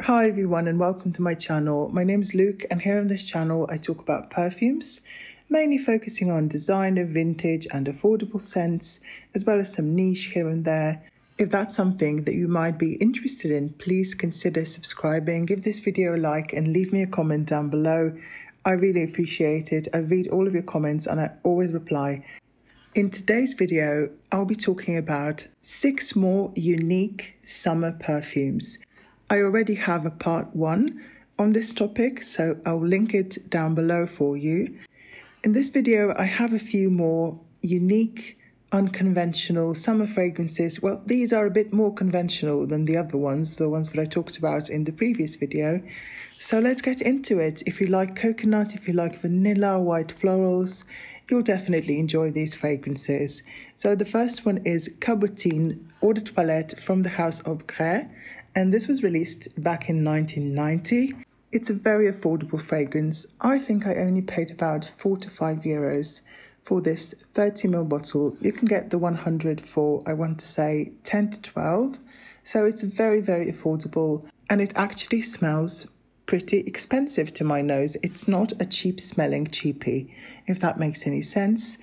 Hi everyone and welcome to my channel. My name is Luke and here on this channel I talk about perfumes, mainly focusing on designer, vintage and affordable scents, as well as some niche here and there. If that's something that you might be interested in, please consider subscribing, give this video a like and leave me a comment down below. I really appreciate it. I read all of your comments and I always reply. In today's video, I'll be talking about six more unique summer perfumes. I already have a part one on this topic, so I'll link it down below for you. In this video, I have a few more unique, unconventional summer fragrances. Well, these are a bit more conventional than the other ones, the ones that I talked about in the previous video. So let's get into it. If you like coconut, if you like vanilla, white florals, you'll definitely enjoy these fragrances. So the first one is Cabotine Eau de Toilette from the house of Grès and this was released back in 1990. It's a very affordable fragrance. I think I only paid about 4 to 5 euros for this 30ml bottle. You can get the 100 for, I want to say, 10 to 12. So it's very, very affordable and it actually smells pretty expensive to my nose. It's not a cheap smelling cheapie, if that makes any sense.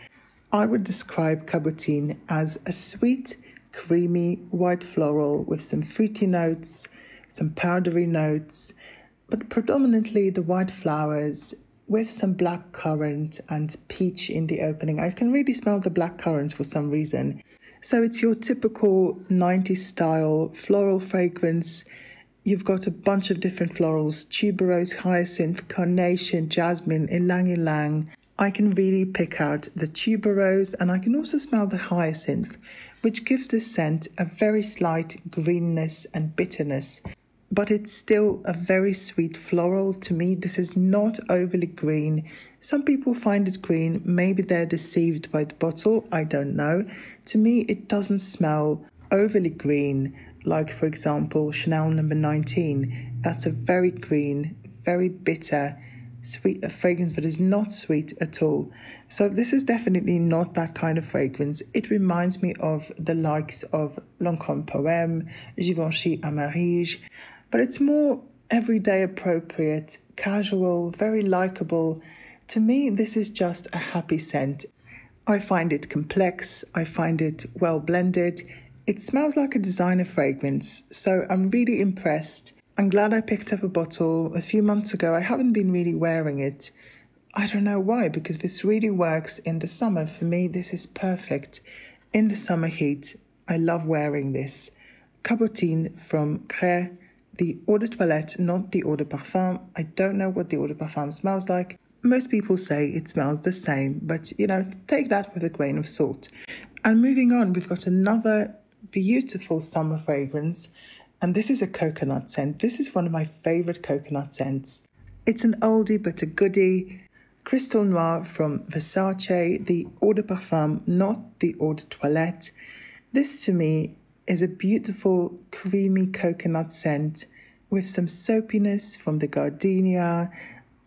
I would describe Cabotine as a sweet, creamy white floral with some fruity notes, some powdery notes, but predominantly the white flowers with some black currant and peach in the opening. I can really smell the black currants for some reason. So it's your typical 90s style floral fragrance. You've got a bunch of different florals tuberose, hyacinth, carnation, jasmine, ylang ylang, I can really pick out the tuberose and I can also smell the hyacinth, which gives the scent a very slight greenness and bitterness. But it's still a very sweet floral. To me, this is not overly green. Some people find it green. Maybe they're deceived by the bottle. I don't know. To me, it doesn't smell overly green, like, for example, Chanel number 19. That's a very green, very bitter sweet a fragrance that is not sweet at all. So this is definitely not that kind of fragrance. It reminds me of the likes of Lancôme Poème, Givenchy Amarige, but it's more everyday appropriate, casual, very likable. To me, this is just a happy scent. I find it complex, I find it well blended. It smells like a designer fragrance, so I'm really impressed I'm glad I picked up a bottle a few months ago. I haven't been really wearing it. I don't know why, because this really works in the summer. For me, this is perfect. In the summer heat, I love wearing this. Cabotine from Grès, the Eau de Toilette, not the Eau de Parfum. I don't know what the Eau de Parfum smells like. Most people say it smells the same, but you know, take that with a grain of salt. And moving on, we've got another beautiful summer fragrance and this is a coconut scent. This is one of my favorite coconut scents. It's an oldie but a goodie. Crystal Noir from Versace, the Eau de Parfum, not the Eau de Toilette. This to me is a beautiful, creamy coconut scent with some soapiness from the gardenia,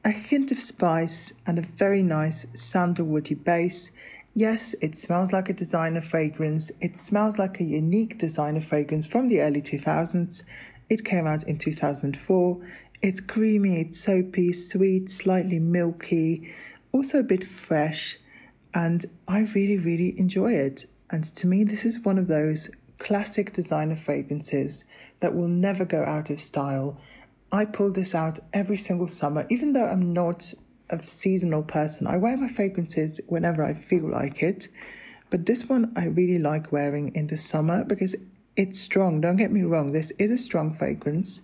a hint of spice, and a very nice sandalwoody base. Yes, it smells like a designer fragrance. It smells like a unique designer fragrance from the early 2000s. It came out in 2004. It's creamy, it's soapy, sweet, slightly milky, also a bit fresh, and I really, really enjoy it. And to me, this is one of those classic designer fragrances that will never go out of style. I pull this out every single summer, even though I'm not a seasonal person. I wear my fragrances whenever I feel like it, but this one I really like wearing in the summer because it's strong. Don't get me wrong, this is a strong fragrance,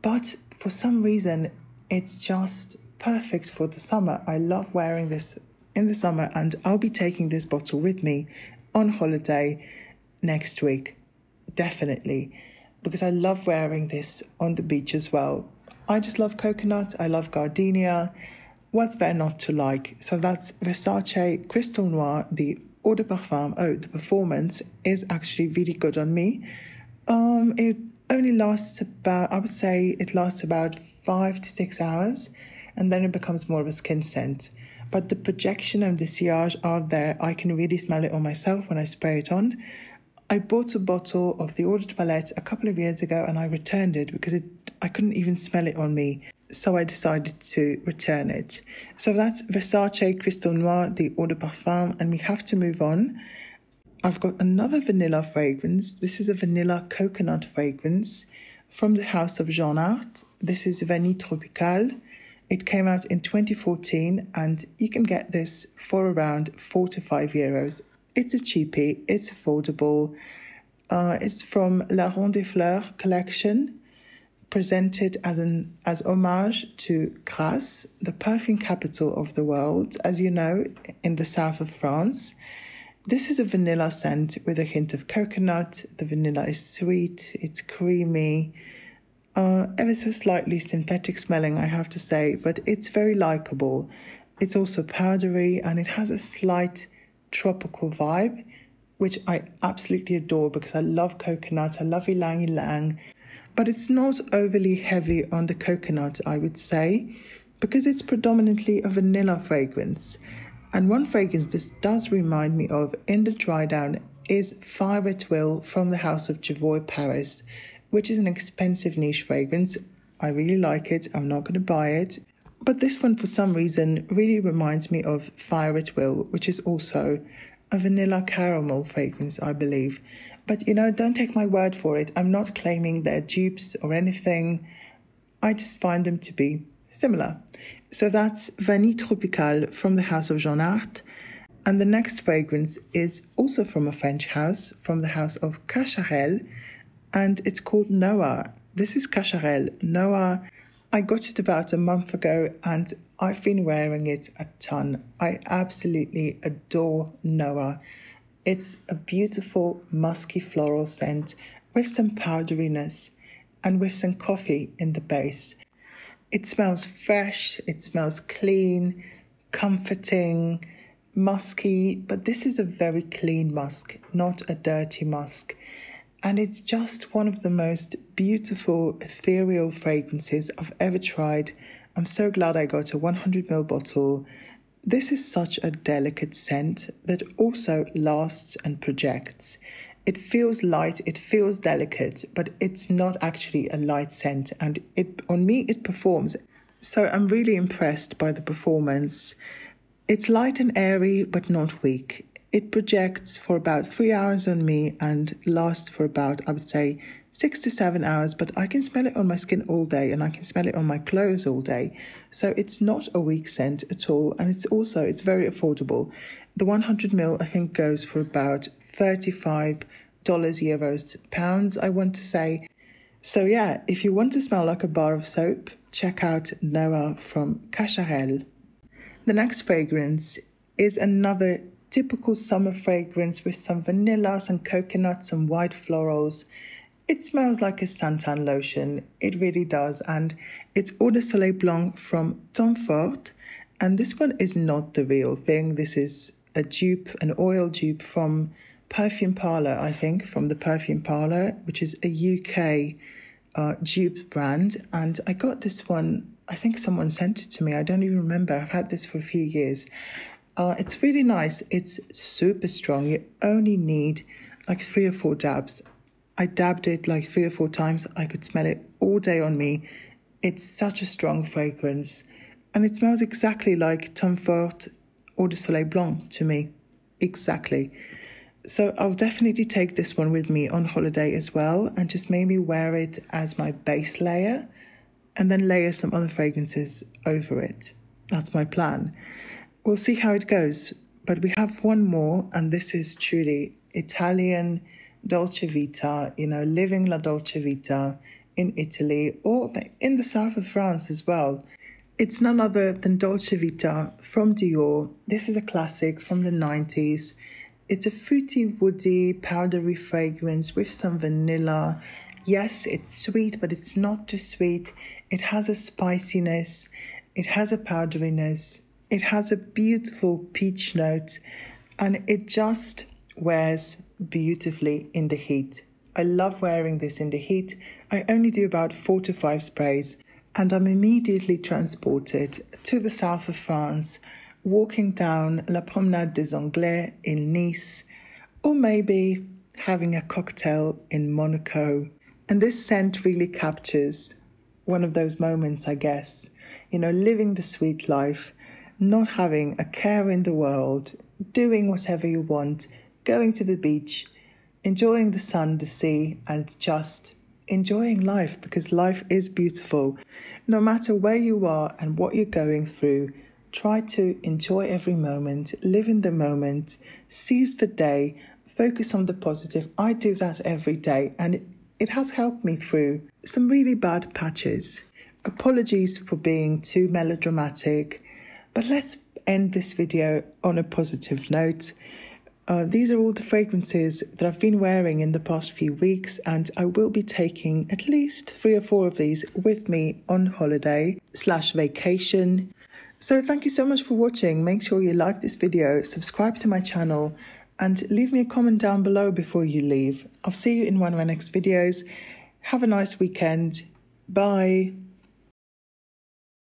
but for some reason it's just perfect for the summer. I love wearing this in the summer, and I'll be taking this bottle with me on holiday next week, definitely, because I love wearing this on the beach as well. I just love coconut, I love gardenia what's there not to like? So that's Versace Crystal Noir, the Eau de Parfum. Oh, the performance is actually really good on me. Um, it only lasts about, I would say it lasts about five to six hours, and then it becomes more of a skin scent. But the projection and the sillage are there. I can really smell it on myself when I spray it on. I bought a bottle of the Eau de Toilette a couple of years ago and I returned it because it I I couldn't even smell it on me. So I decided to return it. So that's Versace Crystal Noir, the Eau de Parfum, and we have to move on. I've got another vanilla fragrance. This is a vanilla coconut fragrance from the house of Jeanne Arthes. This is Vanille Tropicale. It came out in 2014 and you can get this for around four to five euros. It's a cheapie, it's affordable. Uh, it's from La Ronde des Fleurs collection, presented as an as homage to Grasse, the perfume capital of the world, as you know, in the south of France. This is a vanilla scent with a hint of coconut. The vanilla is sweet, it's creamy, uh, ever so slightly synthetic smelling, I have to say, but it's very likable. It's also powdery and it has a slight tropical vibe, which I absolutely adore because I love coconut, I love ylang ylang, but it's not overly heavy on the coconut, I would say, because it's predominantly a vanilla fragrance. And one fragrance this does remind me of in the dry down is Fire at Will from the House of Jovoy Paris, which is an expensive niche fragrance. I really like it. I'm not going to buy it. But this one, for some reason, really reminds me of Fire at Will, which is also a vanilla caramel fragrance, I believe. But you know, don't take my word for it. I'm not claiming they're dupes or anything. I just find them to be similar. So that's Vanille Tropicale from the house of Jeanne Arthes. And the next fragrance is also from a French house, from the house of Cacharel, and it's called Noa. This is Cacharel. Noa, I got it about a month ago and I've been wearing it a ton. I absolutely adore Noa. It's a beautiful musky floral scent with some powderiness and with some coffee in the base. It smells fresh, it smells clean, comforting, musky, but this is a very clean musk, not a dirty musk. And it's just one of the most beautiful ethereal fragrances I've ever tried. I'm so glad I got a 100ml bottle. This is such a delicate scent that also lasts and projects. It feels light, it feels delicate, but it's not actually a light scent. And it on me, it performs. So I'm really impressed by the performance. It's light and airy, but not weak. It projects for about three hours on me and lasts for about, I would say, six to seven hours, but I can smell it on my skin all day and I can smell it on my clothes all day. So it's not a weak scent at all. And it's also, it's very affordable. The 100 ml, I think, goes for about 35 dollars, euros, pounds, I want to say. So yeah, if you want to smell like a bar of soap, check out Noa from Cacharel. The next fragrance is another typical summer fragrance with some vanilla, some coconut, some white florals. It smells like a suntan lotion. It really does. And it's Eau de Soleil Blanc from Tom Ford. And this one is not the real thing. This is a dupe, an oil dupe from Perfume Parlor, I think, from the Perfume Parlor, which is a UK uh, dupe brand. And I got this one, I think someone sent it to me. I don't even remember. I've had this for a few years. Uh, it's really nice. It's super strong. You only need like three or four dabs. I dabbed it like three or four times. I could smell it all day on me. It's such a strong fragrance. And it smells exactly like Tom Ford de Soleil Blanc to me. Exactly. So I'll definitely take this one with me on holiday as well and just maybe wear it as my base layer and then layer some other fragrances over it. That's my plan. We'll see how it goes. But we have one more, and this is truly Italian Dolce Vita, you know, living La Dolce Vita in Italy or in the south of France as well. It's none other than Dolce Vita from Dior. This is a classic from the 90s. It's a fruity, woody, powdery fragrance with some vanilla. Yes, it's sweet, but it's not too sweet. It has a spiciness, it has a powderiness, it has a beautiful peach note and it just wears beautifully in the heat. I love wearing this in the heat. I only do about four to five sprays and I'm immediately transported to the south of France, walking down La Promenade des Anglais in Nice, or maybe having a cocktail in Monaco. And this scent really captures one of those moments, I guess. You know, living the sweet life, not having a care in the world, doing whatever you want, going to the beach, enjoying the sun, the sea, and just enjoying life because life is beautiful. No matter where you are and what you're going through, try to enjoy every moment, live in the moment, seize the day, focus on the positive. I do that every day and it, has helped me through some really bad patches. Apologies for being too melodramatic, but let's end this video on a positive note. Uh, these are all the fragrances that I've been wearing in the past few weeks, and I will be taking at least three or four of these with me on holiday slash vacation. So thank you so much for watching. Make sure you like this video, subscribe to my channel, and leave me a comment down below before you leave. I'll see you in one of my next videos. Have a nice weekend. Bye.